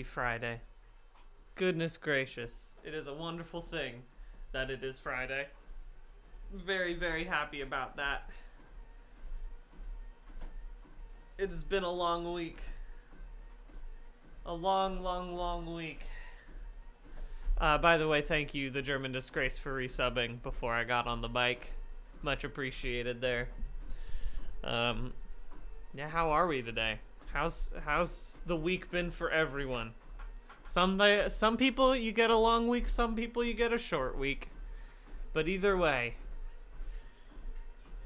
Happy Friday. Goodness gracious. It is a wonderful thing that it is Friday. Very, very happy about that. It's been a long week. A long, long, long week. Uh, by the way, thank you, the German Disgrace, for resubbing before I got on the bike. Much appreciated there. Um, yeah, how are we today? How's how's the week been for everyone? Some day, some people you get a long week, some people you get a short week. But either way,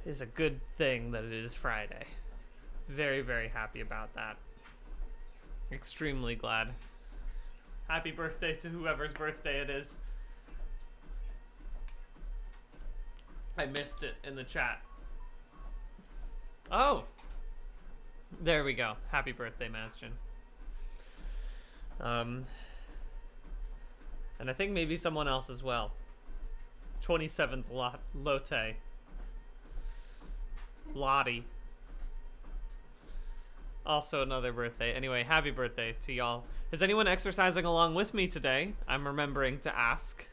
is a good thing that it is Friday. Very very happy about that. Extremely glad. Happy birthday to whoever's birthday it is. I missed it in the chat. Oh, there we go. Happy birthday, Mastion. Um, and I think maybe someone else as well. 27th Lot Lotte. Lottie. Also another birthday. Anyway, happy birthday to y'all. Is anyone exercising along with me today? I'm remembering to ask.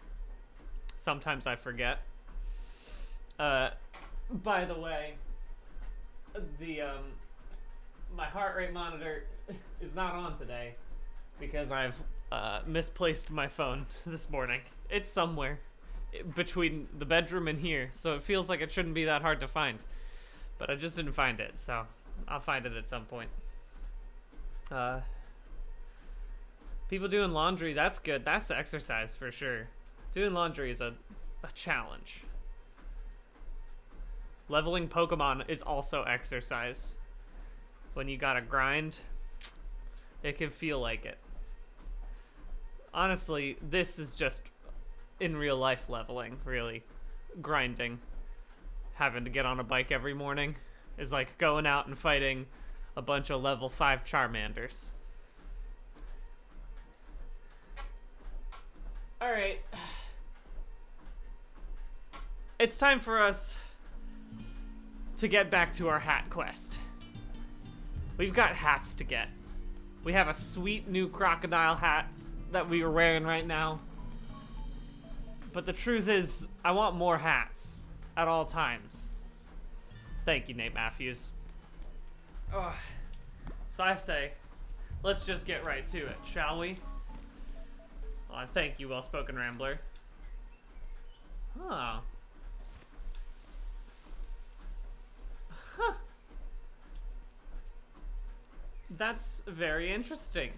Sometimes I forget. Uh, by the way, the um, heart rate monitor is not on today because I've uh, misplaced my phone this morning. It's somewhere between the bedroom and here, so it feels like it shouldn't be that hard to find. But I just didn't find it, so I'll find it at some point. Uh, people doing laundry, that's good. That's exercise for sure. Doing laundry is a, a challenge. Leveling Pokemon is also exercise. When you gotta grind, it can feel like it. Honestly, this is just in real life leveling, really. Grinding. Having to get on a bike every morning is like going out and fighting a bunch of level 5 Charmanders. Alright. It's time for us to get back to our hat quest. We've got hats to get. We have a sweet new crocodile hat that we are wearing right now. But the truth is, I want more hats at all times. Thank you, Nate Matthews. Oh, so I say, let's just get right to it, shall we? Well, thank you, well-spoken rambler. Huh. Huh. That's very interesting.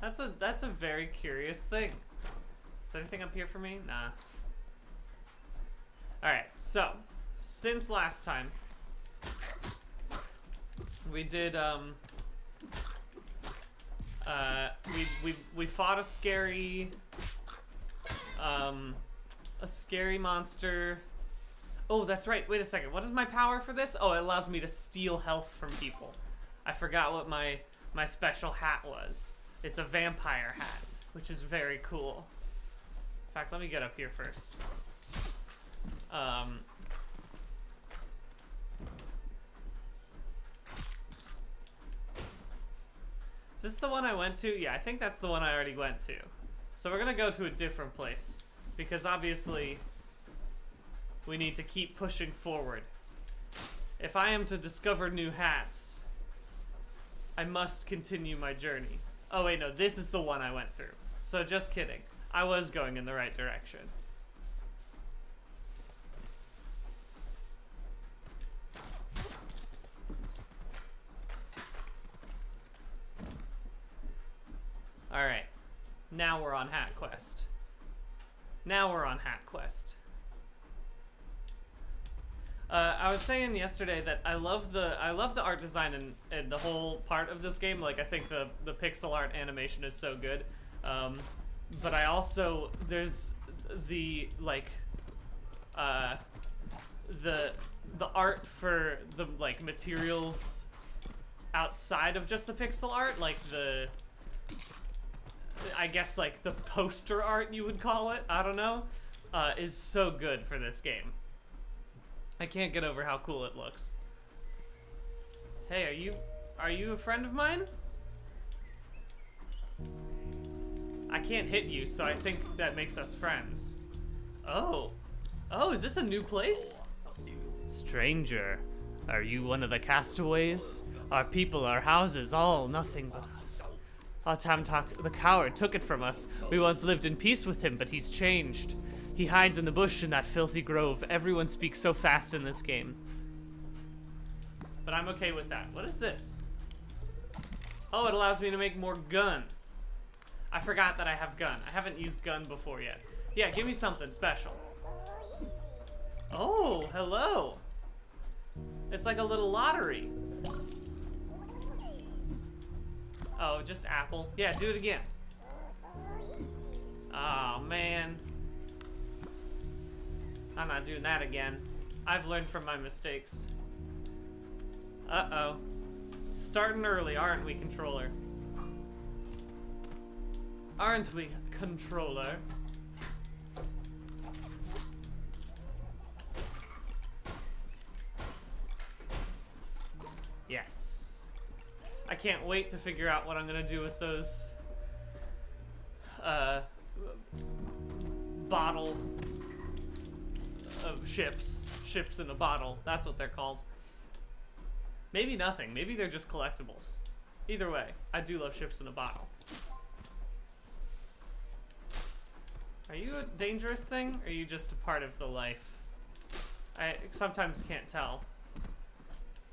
That's a that's a very curious thing. Is anything up here for me? Nah. Alright, so since last time we did um uh we we we fought a scary um a scary monster Oh, that's right. Wait a second. What is my power for this? Oh, it allows me to steal health from people. I forgot what my my special hat was. It's a vampire hat, which is very cool. In fact, let me get up here first. Um, is this the one I went to? Yeah, I think that's the one I already went to. So we're gonna go to a different place because obviously we need to keep pushing forward. If I am to discover new hats, I must continue my journey. Oh wait, no, this is the one I went through. So just kidding. I was going in the right direction. Alright. Now we're on Hat Quest. Now we're on Hat Quest. Uh, I was saying yesterday that I love the I love the art design and, and the whole part of this game. Like I think the the pixel art animation is so good, um, but I also there's the like uh, the the art for the like materials outside of just the pixel art, like the I guess like the poster art you would call it. I don't know, uh, is so good for this game. I can't get over how cool it looks. Hey, are you are you a friend of mine? I can't hit you, so I think that makes us friends. Oh. Oh, is this a new place? Stranger, are you one of the castaways? Our people, our houses, all nothing but us. Ah, Tamtak, the coward, took it from us. We once lived in peace with him, but he's changed. He hides in the bush in that filthy grove. Everyone speaks so fast in this game. But I'm okay with that. What is this? Oh, it allows me to make more gun. I forgot that I have gun. I haven't used gun before yet. Yeah, give me something special. Oh, hello. It's like a little lottery. Oh, just apple. Yeah, do it again. Oh, man. I'm not doing that again. I've learned from my mistakes. Uh-oh. Starting early, aren't we, controller? Aren't we, controller? Yes. I can't wait to figure out what I'm gonna do with those uh, bottle of ships. Ships in a bottle. That's what they're called. Maybe nothing. Maybe they're just collectibles. Either way, I do love ships in a bottle. Are you a dangerous thing, or are you just a part of the life? I sometimes can't tell.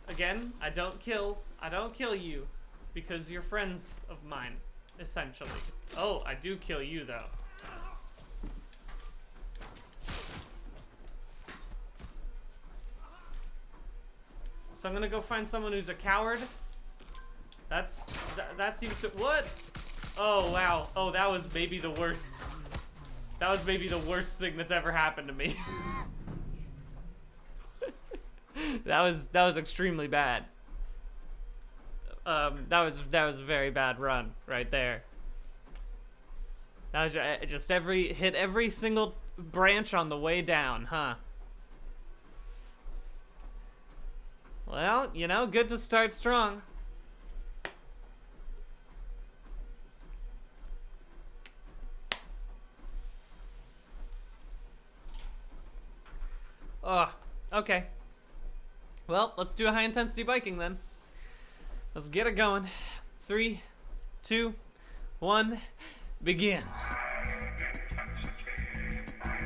Again, I don't kill. I don't kill you because you're friends of mine, essentially. Oh, I do kill you though. So I'm gonna go find someone who's a coward. That's th that seems to what? Oh wow. Oh, that was maybe the worst. That was maybe the worst thing that's ever happened to me. that was that was extremely bad. Um, that was that was a very bad run right there. That was uh, just every hit every single branch on the way down, huh? Well, you know, good to start strong. Oh, okay. Well, let's do a high intensity biking then. Let's get it going. Three, two, one, begin.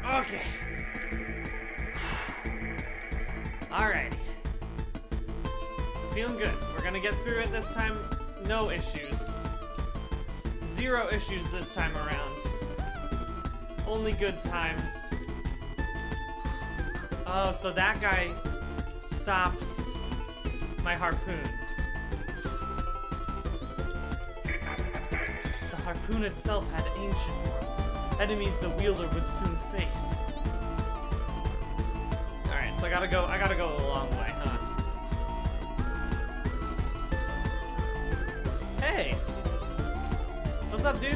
Okay. Alrighty. Feeling good. We're gonna get through it this time. No issues. Zero issues this time around. Only good times. Oh, so that guy stops my harpoon. The harpoon itself had ancient ones. Enemies the wielder would soon face. Alright, so I gotta go I gotta go a long way, Hey! What's up, dude?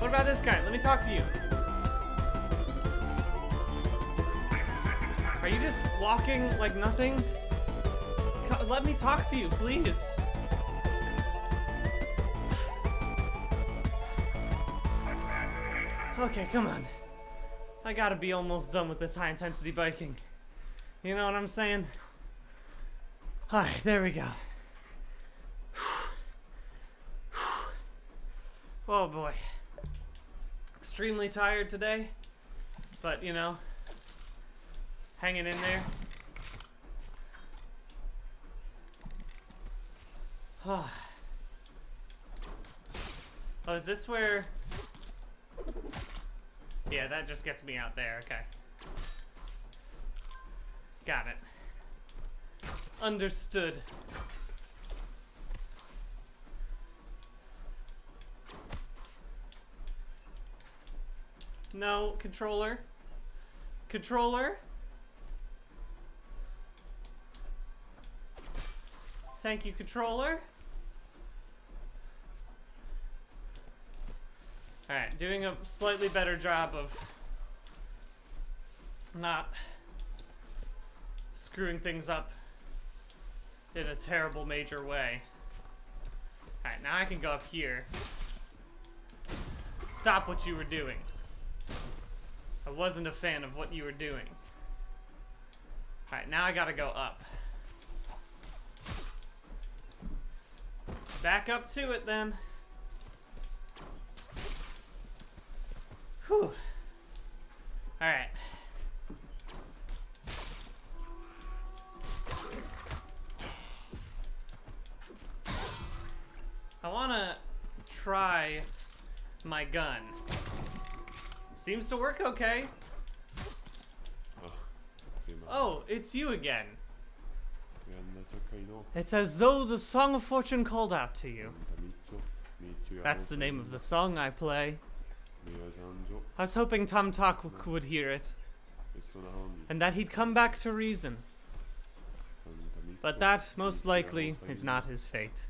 What about this guy? Let me talk to you. Are you just walking like nothing? Let me talk to you, please. Okay, come on. I gotta be almost done with this high intensity biking. You know what I'm saying? Alright, there we go. Oh boy. Extremely tired today, but you know, hanging in there. oh, is this where... Yeah, that just gets me out there, okay. Got it. Understood. No, controller. Controller. Thank you, controller. Alright, doing a slightly better job of not screwing things up in a terrible major way. Alright, now I can go up here. Stop what you were doing. I wasn't a fan of what you were doing. Alright, now I gotta go up. Back up to it then. Whew. Alright. I wanna try my gun. Seems to work okay. Marrant. Oh, it's you again. It's as though the Song of Fortune called out to you. That's the name of the song I play. I was hoping Tom Talk would hear it, and that he'd come back to reason. But that, most likely, is not his fate.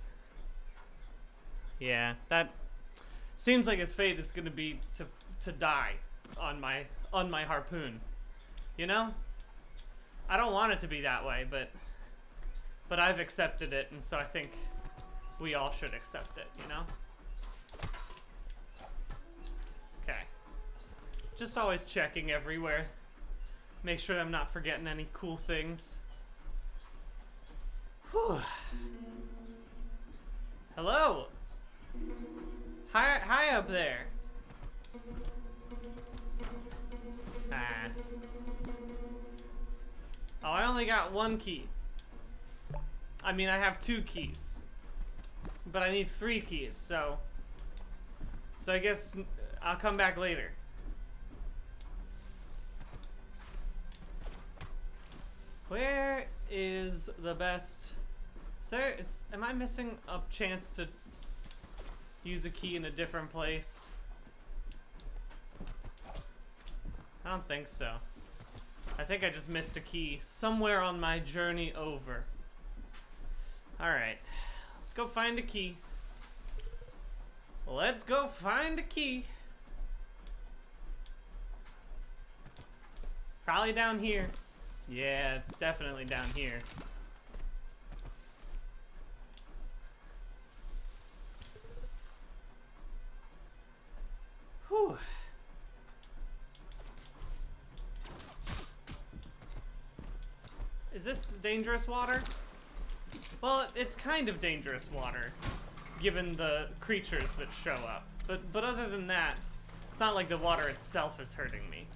Yeah, that seems like his fate is gonna be to to die on my on my harpoon. You know? I don't want it to be that way, but but I've accepted it, and so I think we all should accept it, you know? Okay. Just always checking everywhere. Make sure I'm not forgetting any cool things. Whew. Hello. Hi, hi up there. Ah. Oh, I only got one key. I mean, I have two keys, but I need three keys. So, so I guess I'll come back later. Where is the best? Sir? Is am I missing a chance to use a key in a different place? I don't think so. I think I just missed a key somewhere on my journey over. Alright, let's go find a key. Let's go find a key. Probably down here. Yeah, definitely down here. Whew. Is this dangerous water? Well, it's kind of dangerous water, given the creatures that show up. But but other than that, it's not like the water itself is hurting me.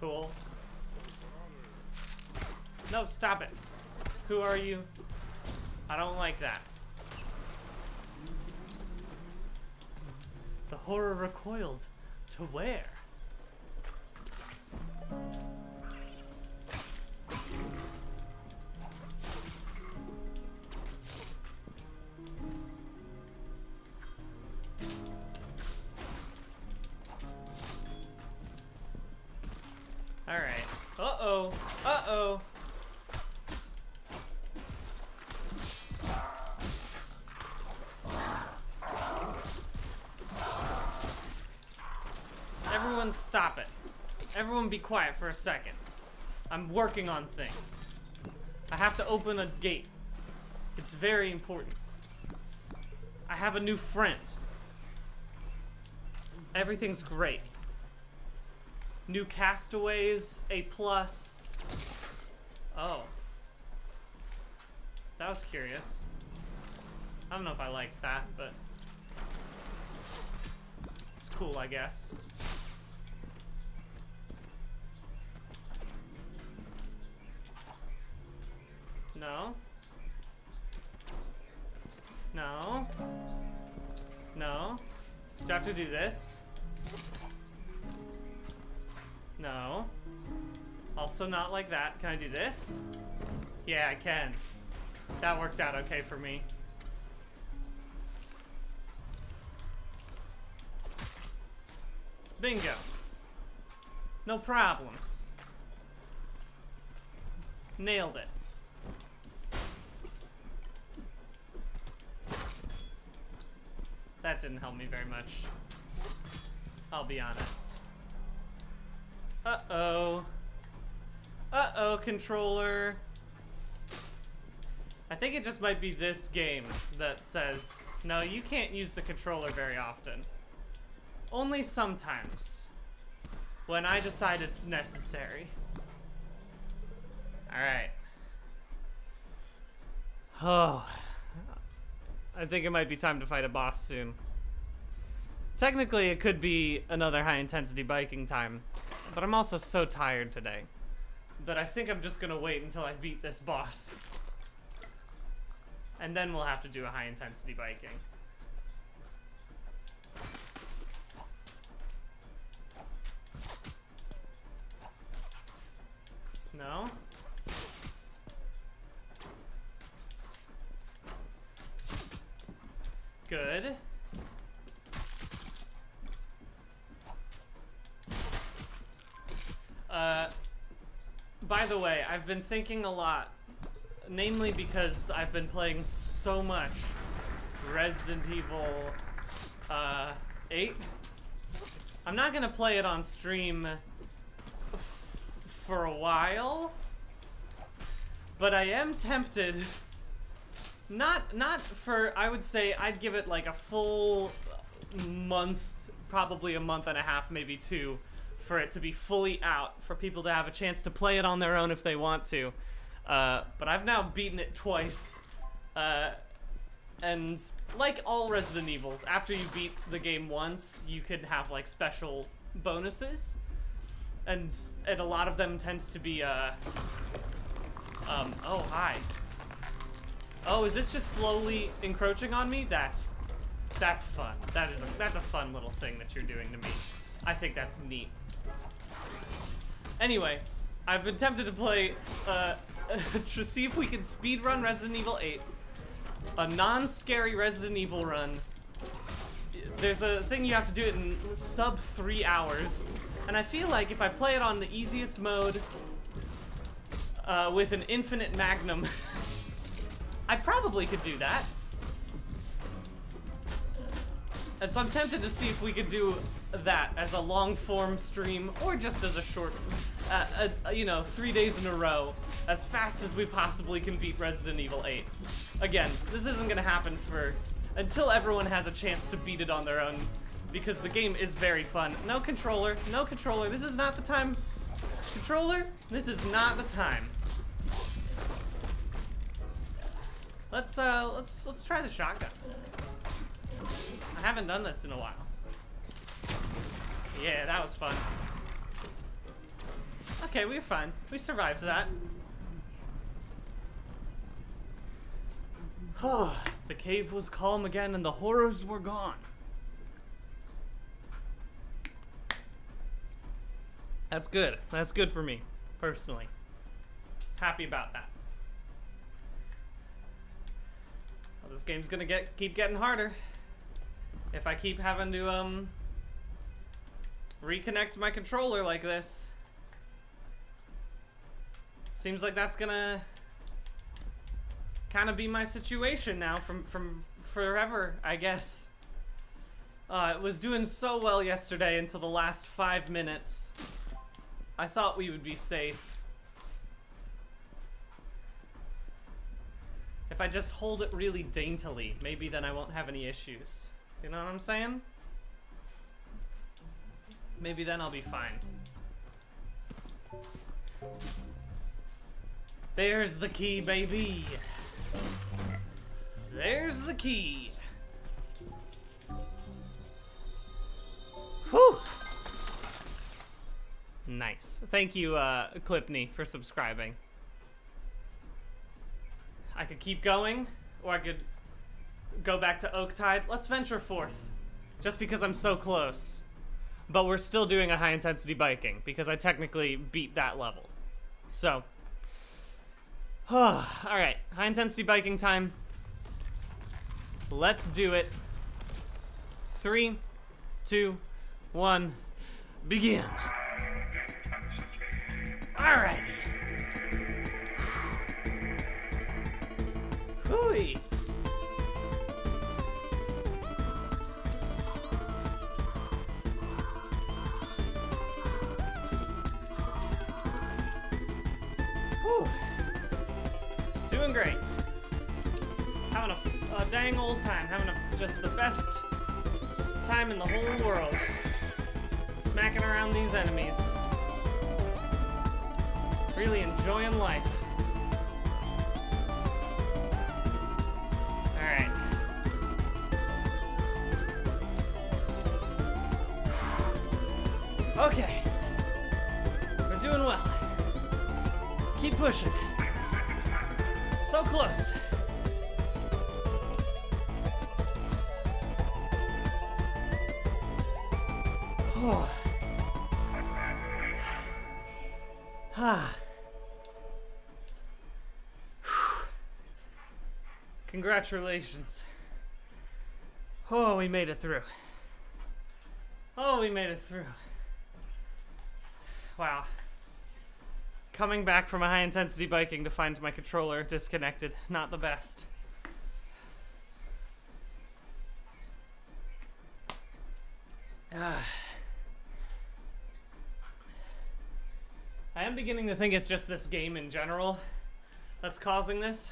Cool. No, stop it. Who are you? I don't like that. The horror recoiled. To where? Stop it. Everyone be quiet for a second. I'm working on things. I have to open a gate. It's very important. I have a new friend. Everything's great. New castaways, A plus. Oh. That was curious. I don't know if I liked that, but it's cool, I guess. Also not like that. Can I do this? Yeah, I can. That worked out okay for me. Bingo. No problems. Nailed it. That didn't help me very much. I'll be honest. Uh-oh. Uh-oh, controller. I think it just might be this game that says, no, you can't use the controller very often. Only sometimes. When I decide it's necessary. Alright. Oh. I think it might be time to fight a boss soon. Technically, it could be another high intensity biking time, but I'm also so tired today that I think I'm just gonna wait until I beat this boss. And then we'll have to do a high intensity biking. No? Good. Uh, by the way, I've been thinking a lot, namely because I've been playing so much Resident Evil uh, 8. I'm not gonna play it on stream for a while, but I am tempted. Not not for I would say I'd give it like a full month, probably a month and a half, maybe two, for it to be fully out, for people to have a chance to play it on their own if they want to. Uh, but I've now beaten it twice. Uh, and like all Resident Evils, after you beat the game once, you can have like special bonuses. And, and a lot of them tends to be, uh, um, oh, hi. Oh, is this just slowly encroaching on me? That's, that's fun. That is a, that's a fun little thing that you're doing to me. I think that's neat. Anyway, I've been tempted to play, uh, to see if we can speedrun Resident Evil 8. A non-scary Resident Evil run. There's a thing you have to do it in sub three hours. And I feel like if I play it on the easiest mode, uh, with an infinite magnum, I probably could do that. And so I'm tempted to see if we could do that as a long form stream or just as a short, uh, uh, you know, three days in a row, as fast as we possibly can beat Resident Evil 8. Again, this isn't gonna happen for until everyone has a chance to beat it on their own, because the game is very fun. No controller, no controller. This is not the time. Controller, this is not the time. Let's uh, let's let's try the shotgun. I haven't done this in a while. Yeah, that was fun. Okay, we are fine. We survived that. The cave was calm again and the horrors were gone. That's good. That's good for me, personally. Happy about that. Well, this game's gonna get keep getting harder. If I keep having to um reconnect my controller like this. Seems like that's gonna kind of be my situation now from from forever, I guess. Uh, it was doing so well yesterday until the last five minutes. I thought we would be safe. If I just hold it really daintily, maybe then I won't have any issues. You know what I'm saying? Maybe then I'll be fine. There's the key, baby. There's the key. Whew. Nice. Thank you, uh, Clipney, for subscribing. I could keep going, or I could go back to Oaktide. Let's venture forth. Just because I'm so close. But we're still doing a high intensity biking, because I technically beat that level. So. Alright, high intensity biking time. Let's do it. Three, two, one, begin. Alrighty. Hooey. Dang old time. Having a, just the best time in the whole world. Smacking around these enemies. Really enjoying life. Alright. Okay. We're doing well. Keep pushing. So close. Ah. Congratulations. Oh, we made it through. Oh, we made it through. Wow. Coming back from a high intensity biking to find my controller disconnected. Not the best. Ah. I am beginning to think it's just this game in general that's causing this.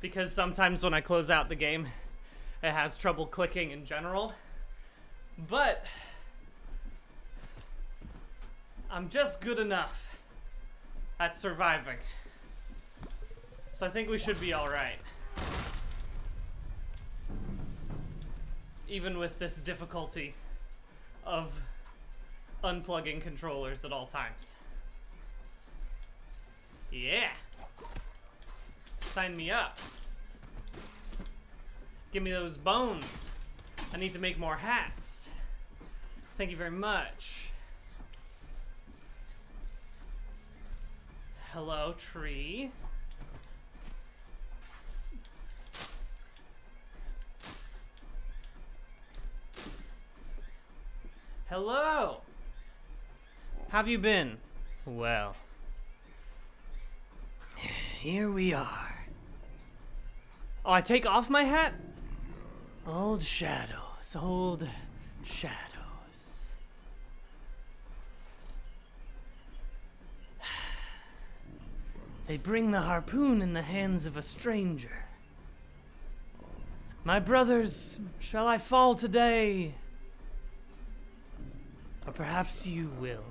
Because sometimes when I close out the game, it has trouble clicking in general. But I'm just good enough at surviving. So I think we should be alright. Even with this difficulty of unplugging controllers at all times. Yeah. Sign me up. Give me those bones. I need to make more hats. Thank you very much. Hello, tree. Hello. Have you been? Well. Here we are. Oh, I take off my hat? Old shadows, old shadows. They bring the harpoon in the hands of a stranger. My brothers, shall I fall today? Perhaps you will.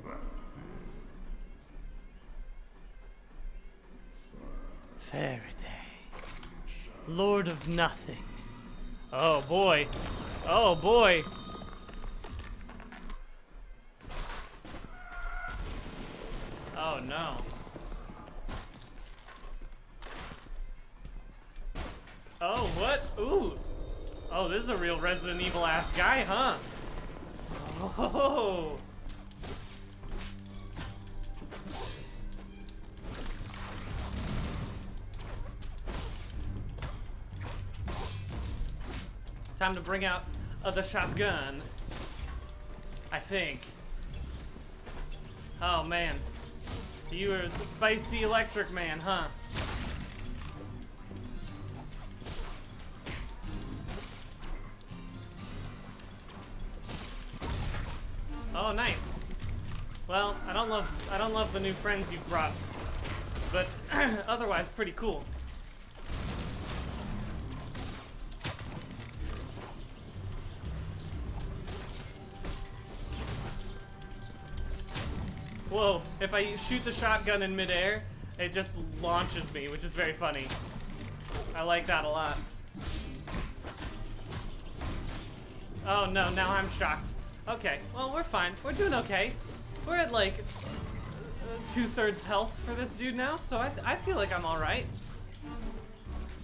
Faraday, Lord of Nothing. Oh boy. Oh boy. Oh no. Oh, what? Ooh. Oh, this is a real Resident Evil ass guy, huh? Oh. Time to bring out uh, the shotgun. I think. Oh man. You are the spicy electric man, huh? The new friends you've brought, but otherwise pretty cool. Whoa, if I shoot the shotgun in midair, it just launches me, which is very funny. I like that a lot. Oh no, now I'm shocked. Okay, well, we're fine. We're doing okay. We're at like two-thirds health for this dude now, so I, I feel like I'm alright.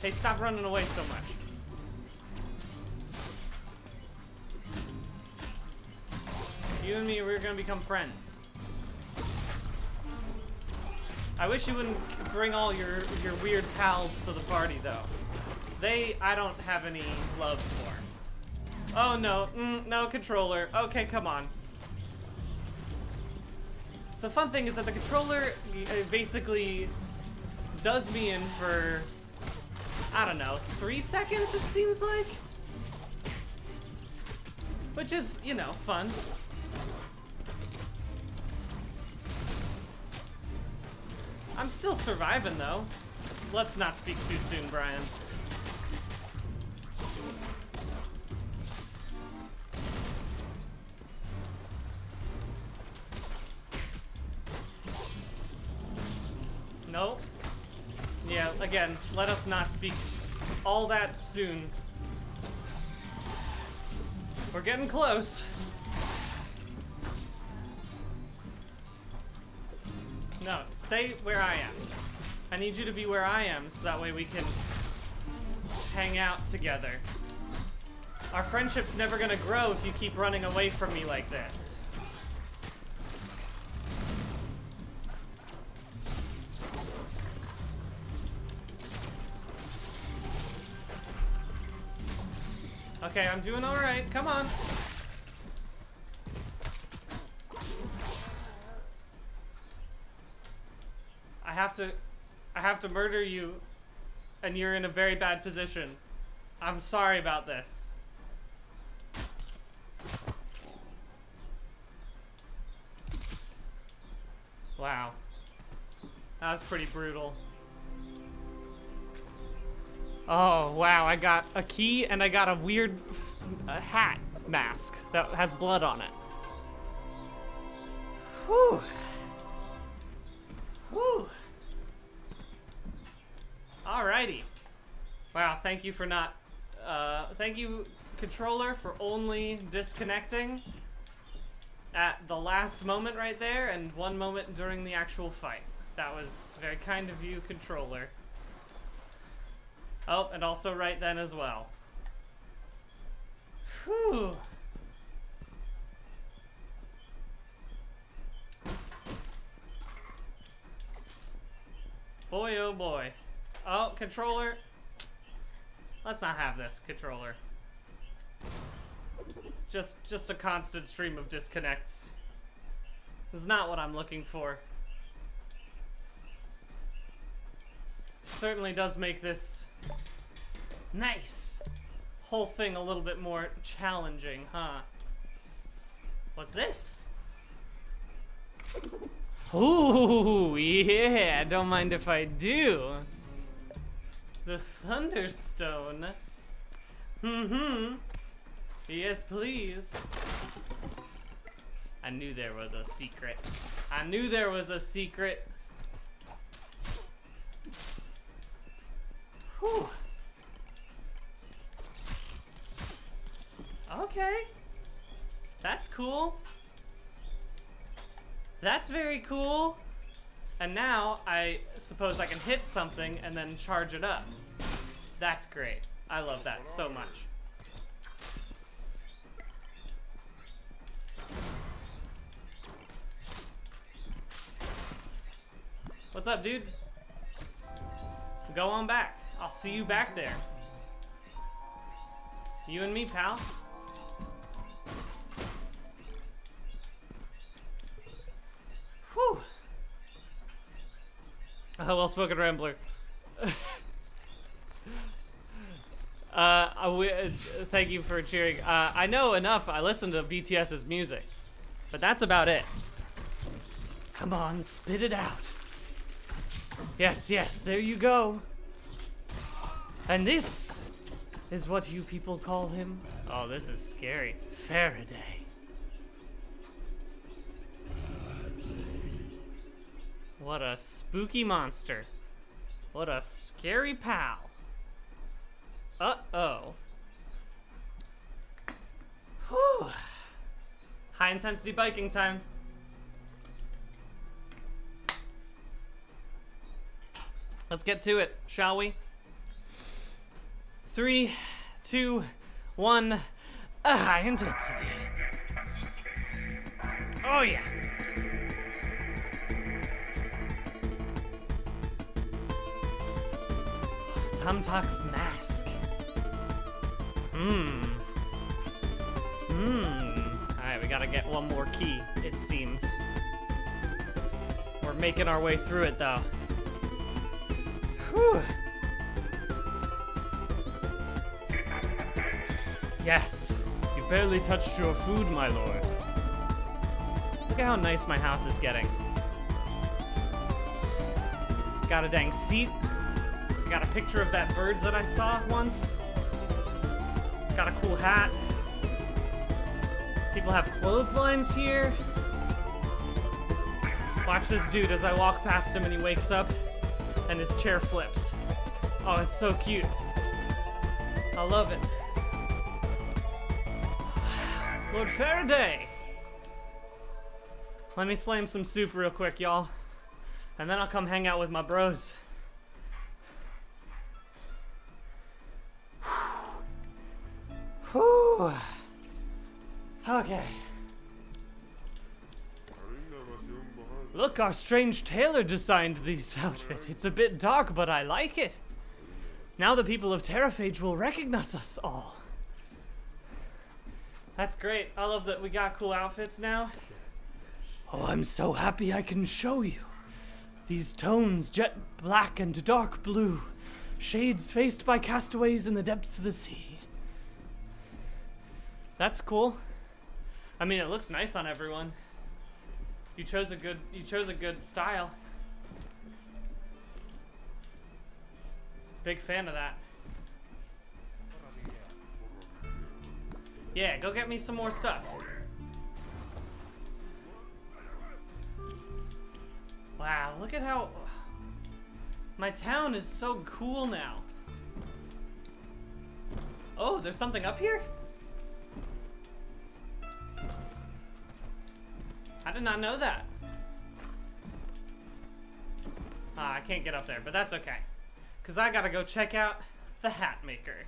Hey, stop running away so much. You and me, we're gonna become friends. I wish you wouldn't bring all your, your weird pals to the party, though. They, I don't have any love for. Oh no, mm, no controller. Okay, come on. The fun thing is that the controller uh, basically does me in for, I don't know, three seconds it seems like? Which is, you know, fun. I'm still surviving though. Let's not speak too soon, Brian. Again, let us not speak all that soon. We're getting close. No, stay where I am. I need you to be where I am so that way we can hang out together. Our friendship's never gonna grow if you keep running away from me like this. Okay, I'm doing alright. Come on. I have to I have to murder you and you're in a very bad position. I'm sorry about this. Wow. That was pretty brutal. Oh, wow, I got a key and I got a weird hat mask that has blood on it. Whew. Whew. Alrighty. Wow, thank you for not, uh, thank you, controller, for only disconnecting at the last moment right there and one moment during the actual fight. That was very kind of you, controller. Oh, and also right then as well. Whew. Boy, oh boy. Oh, controller. Let's not have this, controller. Just, just a constant stream of disconnects. This is not what I'm looking for. Certainly does make this nice whole thing a little bit more challenging, huh? What's this? Ooh, yeah, don't mind if I do. The Thunderstone. Mm-hmm. Yes, please. I knew there was a secret. I knew there was a secret. Whew. Okay. That's cool. That's very cool. And now I suppose I can hit something and then charge it up. That's great. I love that so much. What's up, dude? Go on back. I'll see you back there. You and me, pal. Whew. Oh, well spoken, Rambler. uh, we, uh, thank you for cheering. Uh, I know enough. I listen to BTS's music, but that's about it. Come on, spit it out. Yes, yes, there you go. And this is what you people call him? Oh, this is scary. Faraday. What a spooky monster. What a scary pal. Uh-oh. Whew. High intensity biking time. Let's get to it, shall we? Three, two, one, a high intensity. Oh yeah. Tumtuk's mask. Mmm. Mmm. Alright, we gotta get one more key, it seems. We're making our way through it, though. Whew. Yes. You barely touched your food, my lord. Look at how nice my house is getting. Got a dang seat. Got a picture of that bird that I saw once. Got a cool hat. People have clotheslines here. Watch this dude as I walk past him and he wakes up and his chair flips. Oh, it's so cute. I love it. Lord Faraday! Let me slam some soup real quick, y'all. And then I'll come hang out with my bros. Whew. Okay. Look, our strange tailor designed this outfit. It's a bit dark, but I like it. Now the people of Terraphage will recognize us all. That's great. I love that we got cool outfits now. Oh, I'm so happy I can show you. These tones, jet black and dark blue, shades faced by castaways in the depths of the sea. That's cool. I mean, it looks nice on everyone. You chose a good you chose a good style. Big fan of that. Yeah, go get me some more stuff. Wow, look at how my town is so cool now. Oh, there's something up here? I did not know that. Ah, I can't get up there, but that's okay. Because I gotta go check out the hat maker.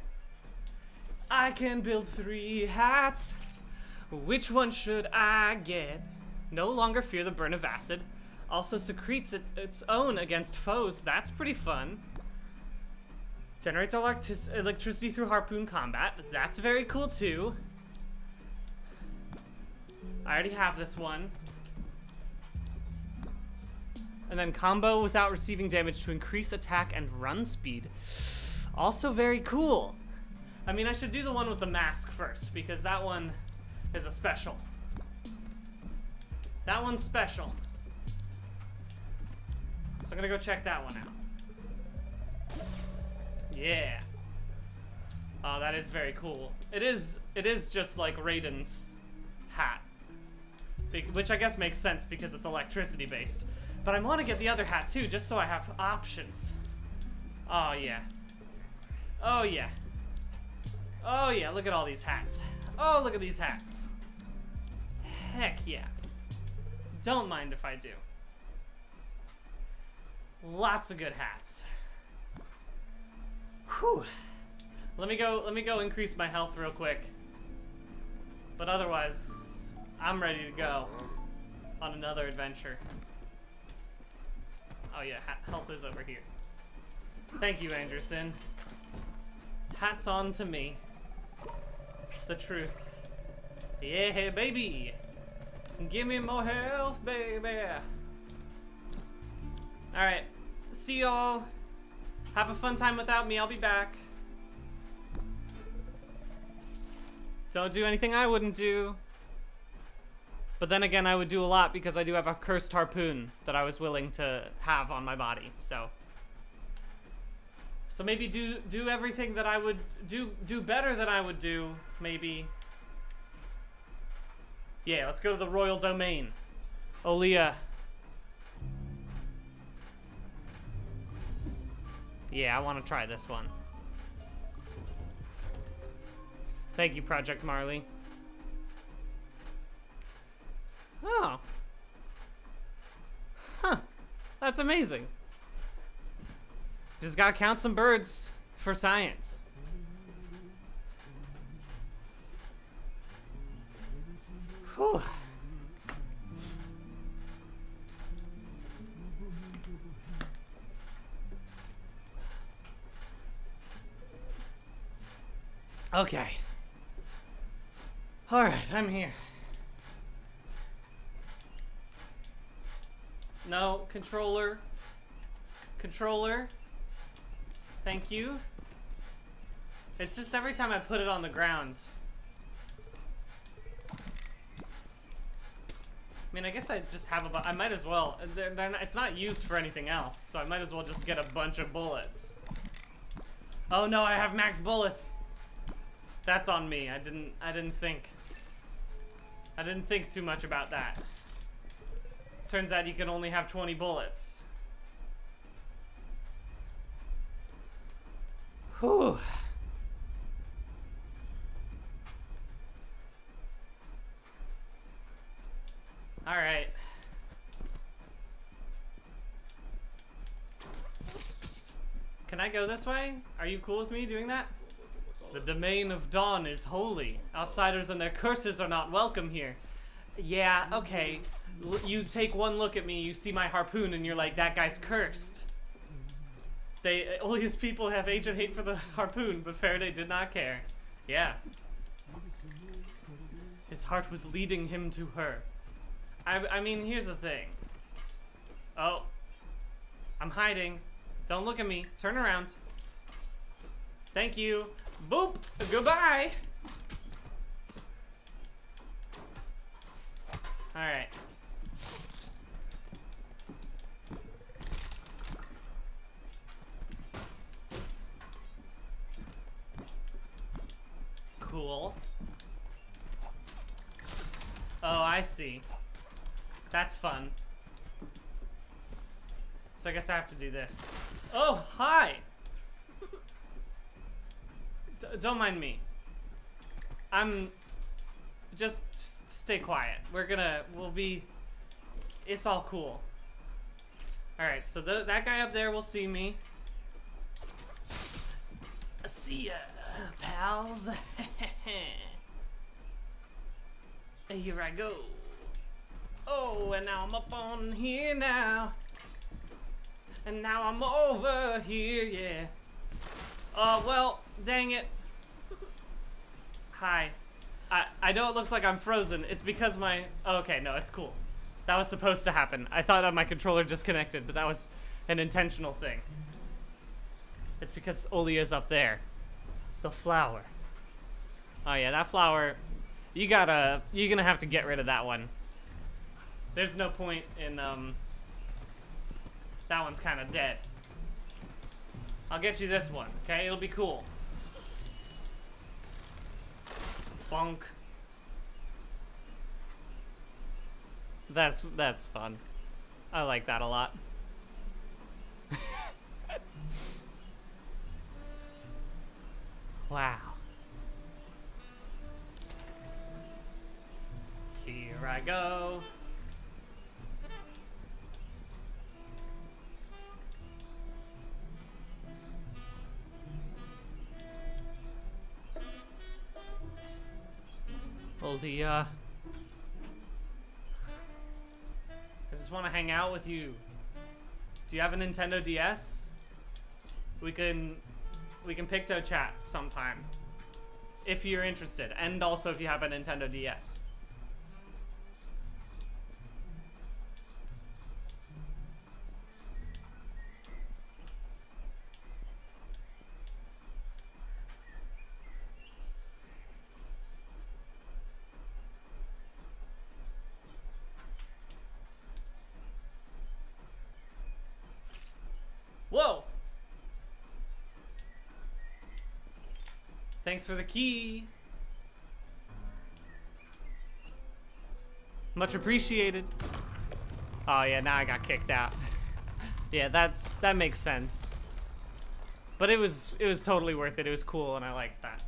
I can build three hats. Which one should I get? No longer fear the burn of acid. Also secretes it, its own against foes. That's pretty fun. Generates electric electricity through harpoon combat. That's very cool too. I already have this one. And then combo without receiving damage to increase attack and run speed. Also very cool. I mean, I should do the one with the mask first, because that one is a special. That one's special. So I'm gonna go check that one out. Yeah. Oh, that is very cool. It is, it is just like Raiden's hat. Which I guess makes sense because it's electricity based. But I want to get the other hat too, just so I have options. Oh yeah. Oh yeah. Oh yeah, look at all these hats. Oh, look at these hats. Heck yeah. Don't mind if I do. Lots of good hats. Whew. Let me go, let me go increase my health real quick. But otherwise, I'm ready to go on another adventure. Oh yeah, health is over here. Thank you, Anderson. Hats on to me. The truth. Yeah, baby. Give me more health, baby. Alright. See y'all. Have a fun time without me. I'll be back. Don't do anything I wouldn't do. But then again, I would do a lot because I do have a cursed harpoon that I was willing to have on my body, so. So maybe do do everything that I would do do better than I would do, maybe. Yeah, let's go to the royal domain. Olija. Yeah, I want to try this one. Thank you, Project Marley. Oh. Huh. That's amazing. Just gotta count some birds for science. Whew. Okay. Alright, I'm here. No, controller. Controller. Thank you. It's just every time I put it on the ground. I mean, I guess I just have a I might as well. They're, they're not, it's not used for anything else, so I might as well just get a bunch of bullets. Oh no, I have max bullets. That's on me. I didn't. I didn't think. I didn't think too much about that. Turns out you can only have 20 bullets. Whew. All right. Can I go this way? Are you cool with me doing that? The domain of dawn is holy. Outsiders and their curses are not welcome here. Yeah, okay. L- you take one look at me, you see my harpoon, and you're like, that guy's cursed. They, all these people have ancient hate for the harpoon, but Faraday did not care. Yeah. His heart was leading him to her. I, I mean, here's the thing. Oh. I'm hiding. Don't look at me. Turn around. Thank you. Boop. Goodbye. Alright. Cool. Oh, I see. That's fun. So I guess I have to do this. Oh, hi! D don't mind me. I'm... Just, just stay quiet. We're gonna... We'll be... It's all cool. Alright, so the, that guy up there will see me. See ya, pals. Here I go. Oh, and now I'm up on here now. And now I'm over here, yeah. Oh, well, dang it. Hi. I, I know it looks like I'm frozen. It's because my... Oh, okay, no, it's cool. That was supposed to happen. I thought my controller disconnected, but that was an intentional thing. It's because Olija's up there. The flower. Oh yeah, that flower... You gotta... You're gonna have to get rid of that one. There's no point in, um... That one's kind of dead. I'll get you this one, okay? It'll be cool. Bonk. That's that's fun. I like that a lot. wow. Here I go. Well, the, uh... I just want to hang out with you. Do you have a Nintendo DS? We can... We can picto chat sometime. If you're interested. And also if you have a Nintendo DS. Thanks for the key. Much appreciated. Oh yeah, now I got kicked out. yeah, that's that makes sense. But it was it was totally worth it. It was cool and I liked that.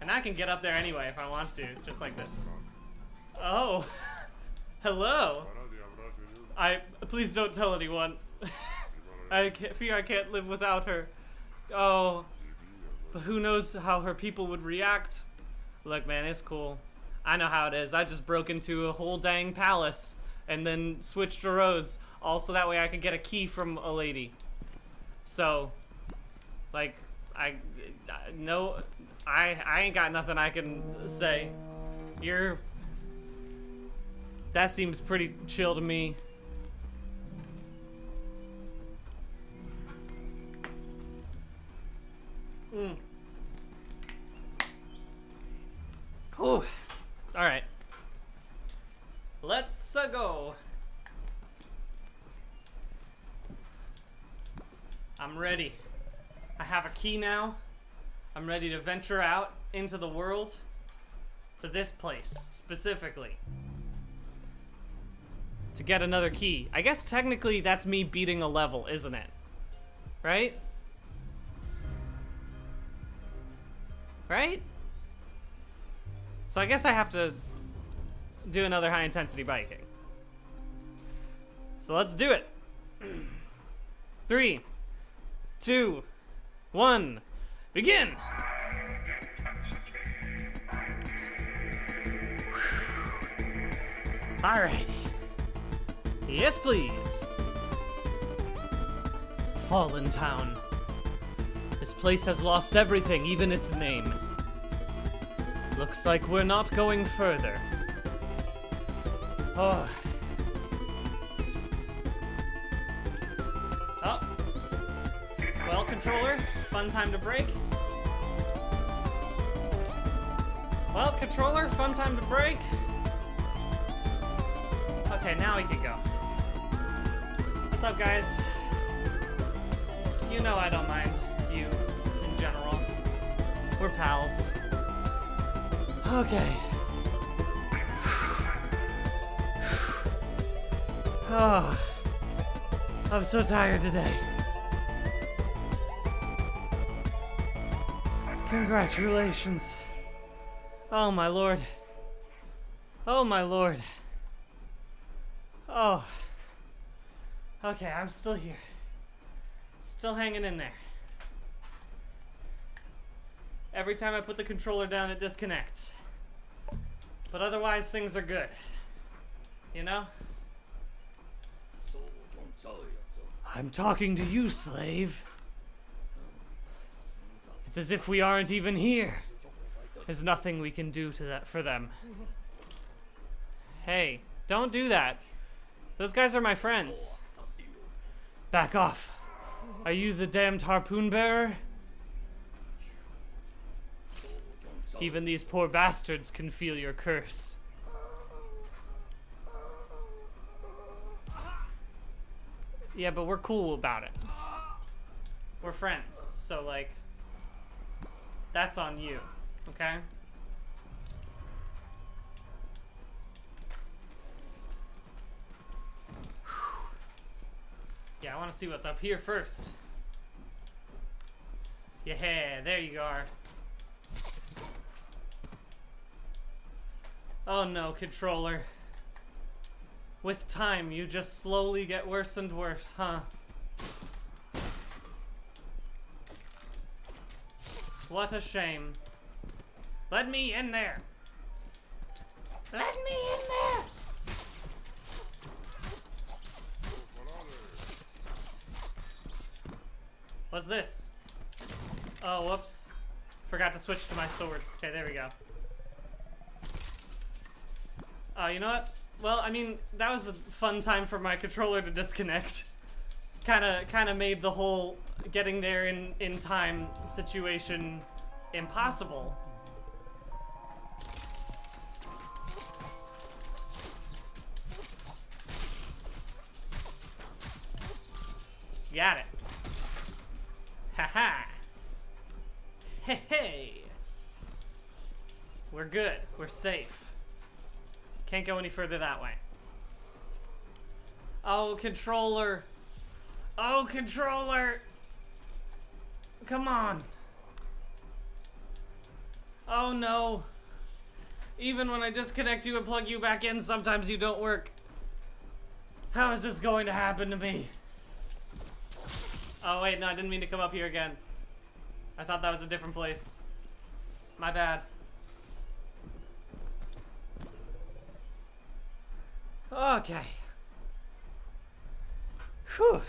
And I can get up there anyway if I want to, just like this. Oh. Hello. I please don't tell anyone. I fear I can't live without her. Oh, but who knows how her people would react? Look, man, it's cool. I know how it is. I just broke into a whole dang palace and then switched to Rose, also that way I could get a key from a lady. So, like, I, no, I, I ain't got nothing I can say. You're, that seems pretty chill to me. Mm. Ooh. All right. Let's uh, go. I'm ready. I have a key now. I'm ready to venture out into the world. To this place, specifically. To get another key. I guess technically that's me beating a level, isn't it? Right? Right? So I guess I have to do another high intensity biking. So let's do it. Three, two, one, begin! Alrighty. Yes, please. Fallen Town. This place has lost everything, even its name. Looks like we're not going further. Oh. Oh. Well, controller, fun time to break. Well, controller, fun time to break. Okay, now we can go. What's up, guys? You know I don't mind you in general. We're pals. Okay. Oh, I'm so tired today. Congratulations. Oh, my lord. Oh, my lord. Oh. Okay, I'm still here. Still hanging in there. Every time I put the controller down, it disconnects. But otherwise, things are good. You know? I'm talking to you, slave. It's as if we aren't even here. There's nothing we can do to that for them. Hey, don't do that. Those guys are my friends. Back off. Are you the damned harpoon bearer? Even these poor bastards can feel your curse. Yeah, but we're cool about it. We're friends, so like, that's on you, okay? Yeah, I want to see what's up here first. Yeah, there you are. Oh no, controller. With time, you just slowly get worse and worse, huh? What a shame. Let me in there. Let me in there. What's this? Oh, whoops. Forgot to switch to my sword. Okay, there we go. Oh, you know what? Well, I mean, that was a fun time for my controller to disconnect. Kind of, kind of made the whole getting there in in time situation impossible. Got it. Haha. Hey hey. We're good. We're safe. Can't go any further that way. Oh, controller. Oh, controller. Come on. Oh no. Even when I disconnect you and plug you back in, sometimes you don't work. How is this going to happen to me? Oh wait, no, I didn't mean to come up here again. I thought that was a different place. My bad. Okay. Whew.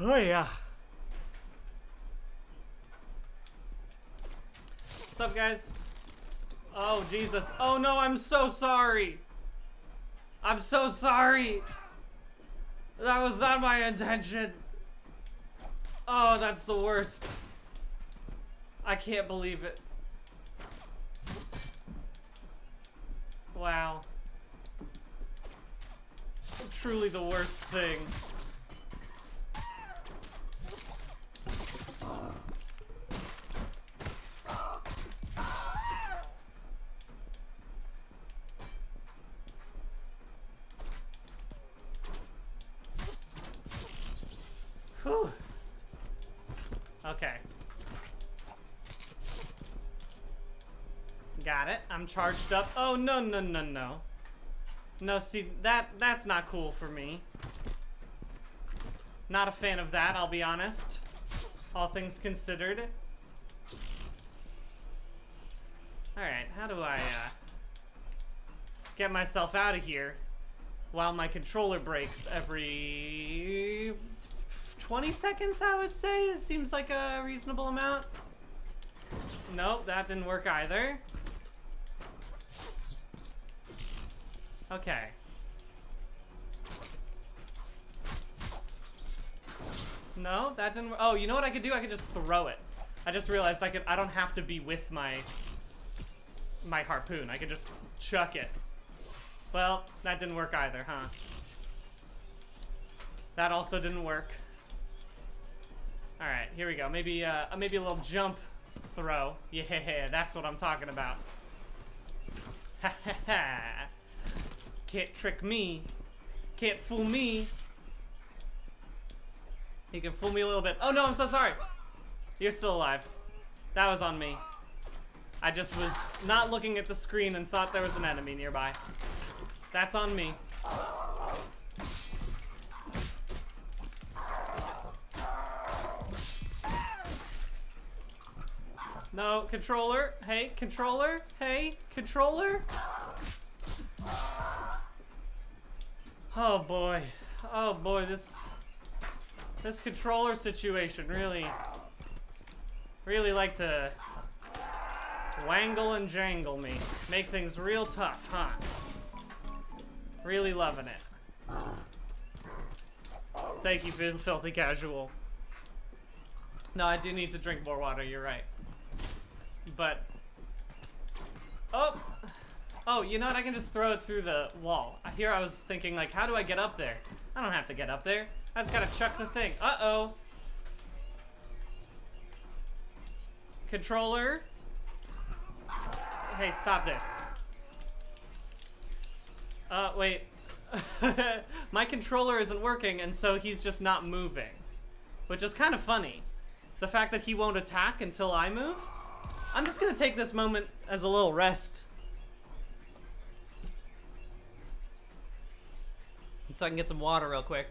Oh yeah. What's up, guys? Oh, Jesus. Oh no, I'm so sorry. I'm so sorry. That was not my intention. Oh, that's the worst. I can't believe it. Wow. Truly the worst thing. Whew. Okay. Got it. I'm charged up. Oh, no, no, no, no. No, see, that that's not cool for me. Not a fan of that, I'll be honest. All things considered. Alright, how do I, uh, get myself out of here while my controller breaks every 20 seconds, I would say? It seems like a reasonable amount. Nope, that didn't work either. Okay. No, that didn't. Oh, you know what I could do? I could just throw it. I just realized I could. I don't have to be with my my harpoon. I could just chuck it. Well, that didn't work either, huh? That also didn't work. All right, here we go. Maybe uh, maybe a little jump throw. Yeah, that's what I'm talking about. Ha ha ha. Can't trick me. Can't fool me. He can fool me a little bit. Oh no, I'm so sorry. You're still alive. That was on me. I just was not looking at the screen and thought there was an enemy nearby. That's on me. No, controller. Hey, controller. Hey, controller. Oh boy. Oh boy, this this controller situation really really like to wangle and jangle me. Make things real tough, huh? Really loving it. Thank you, Fil- Filthy Casual. No, I do need to drink more water, you're right. But... Oh! Oh, you know what? I can just throw it through the wall. Here I was thinking, like, how do I get up there? I don't have to get up there. I just gotta chuck the thing. Uh-oh. Controller? Hey, stop this. Uh, wait. My controller isn't working, and so he's just not moving. Which is kind of funny. The fact that he won't attack until I move? I'm just gonna take this moment as a little rest. So I can get some water real quick.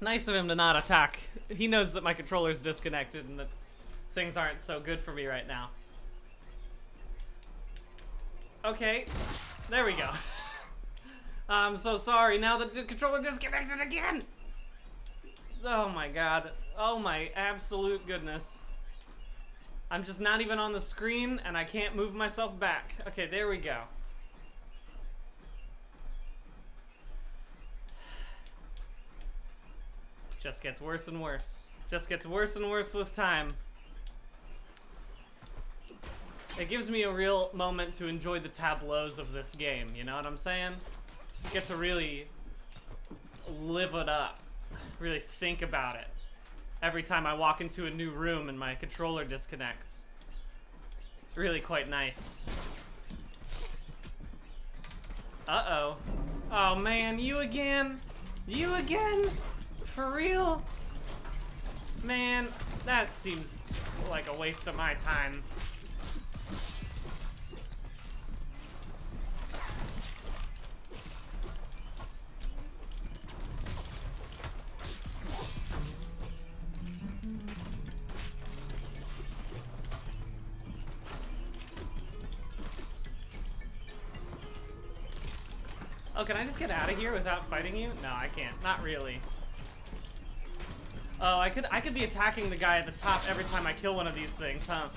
Nice of him to not attack. He knows that my controller's disconnected and that things aren't so good for me right now. Okay, there we go. I'm so sorry, now the controller disconnected again! Oh my god. Oh my absolute goodness. I'm just not even on the screen and I can't move myself back. Okay, there we go. Just gets worse and worse. Just gets worse and worse with time. It gives me a real moment to enjoy the tableaus of this game, you know what I'm saying? Get to really live it up. Really think about it. Every time I walk into a new room and my controller disconnects. It's really quite nice. Uh-oh. Oh man, you again? You again? For real? Man, that seems like a waste of my time. Oh, can I just get out of here without fighting you? No, I can't. Not really. Oh, I could I could be attacking the guy at the top every time I kill one of these things, huh?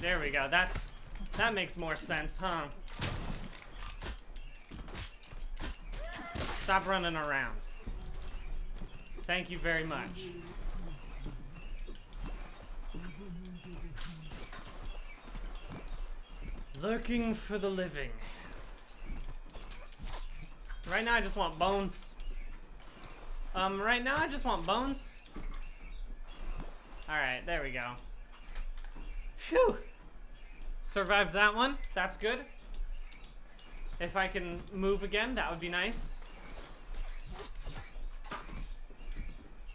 There we go. That's that makes more sense, huh? Stop running around. Thank you very much. Lurking for the living. Right now I just want bones. Um, right now, I just want bones. Alright, there we go. Phew! Survived that one. That's good. If I can move again, that would be nice.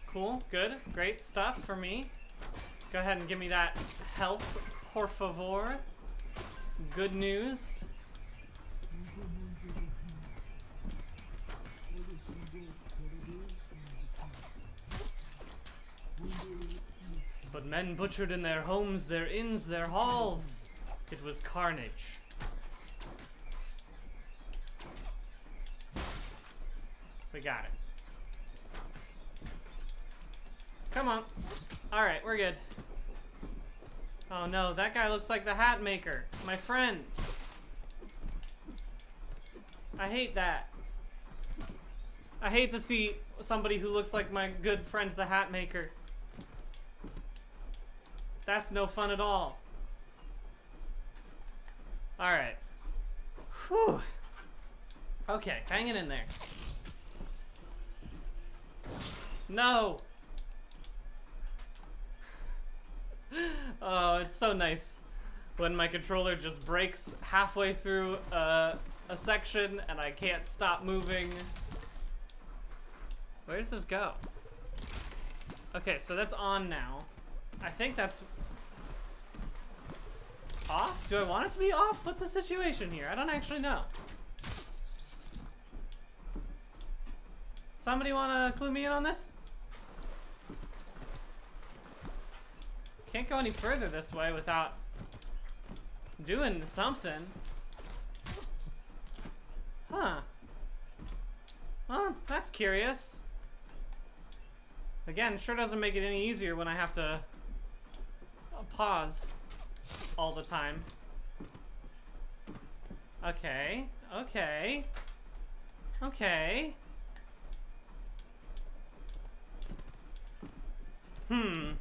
Cool, good, great stuff for me. Go ahead and give me that health, por favor. Good news. But men butchered in their homes, their inns, their halls. It was carnage. We got it. Come on. Alright, we're good. Oh no, that guy looks like the hat maker. My friend. I hate that. I hate to see somebody who looks like my good friend the hat maker. That's no fun at all. Alright. Whew. Okay, hanging in there. No! oh, it's so nice when my controller just breaks halfway through uh, a section and I can't stop moving. Where does this go? Okay, so that's on now. I think that's off? Do I want it to be off? What's the situation here? I don't actually know. Somebody want to clue me in on this? Can't go any further this way without doing something. Huh. Well, that's curious. Again, sure doesn't make it any easier when I have to uh, pause all the time. Okay, okay, okay. Hmm.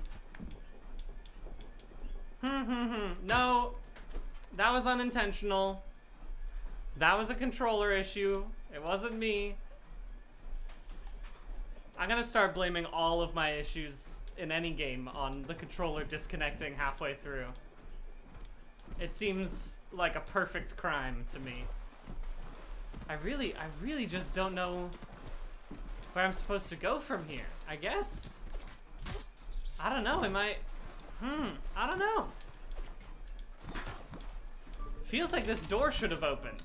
Hmm, hmm, hmm. No, that was unintentional. That was a controller issue. It wasn't me. I'm gonna start blaming all of my issues in any game on the controller disconnecting halfway through. It seems like a perfect crime to me. I really, I really just don't know where I'm supposed to go from here. I guess? I don't know, am I... Hmm, I don't know. Feels like this door should have opened.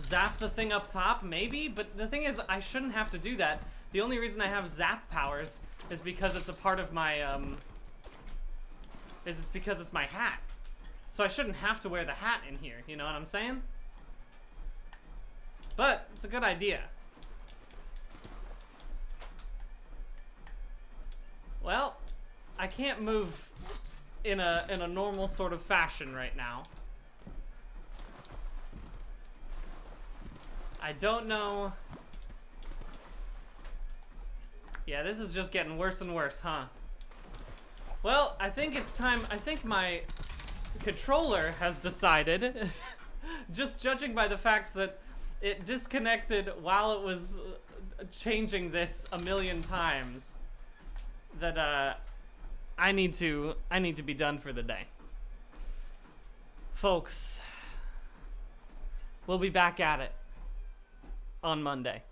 Zap the thing up top, maybe? But the thing is, I shouldn't have to do that. The only reason I have zap powers is because it's a part of my, um, is it's because it's my hat. So I shouldn't have to wear the hat in here, you know what I'm saying? But, it's a good idea. Well, I can't move in a in a normal sort of fashion right now. I don't know. Yeah, this is just getting worse and worse, huh? Well, I think it's time. I think my controller has decided, just judging by the fact that it disconnected while it was uh, changing this a million times, that uh, I need to I need to be done for the day. Folks, we'll be back at it on Monday.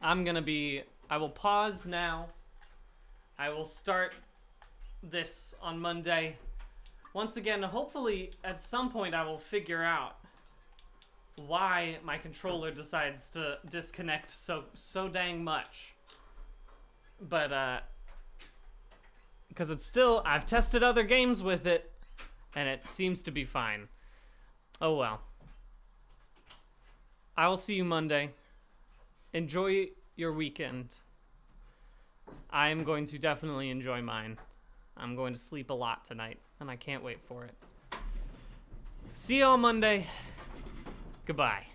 I'm to be I will pause now I will start this on Monday. Once again, hopefully at some point I will figure out why my controller decides to disconnect so so dang much. But uh because it's still I've tested other games with it and it seems to be fine. Oh well. I will see you Monday. Enjoy your weekend. I am going to definitely enjoy mine. I'm going to sleep a lot tonight, and I can't wait for it. See y'all Monday. Goodbye.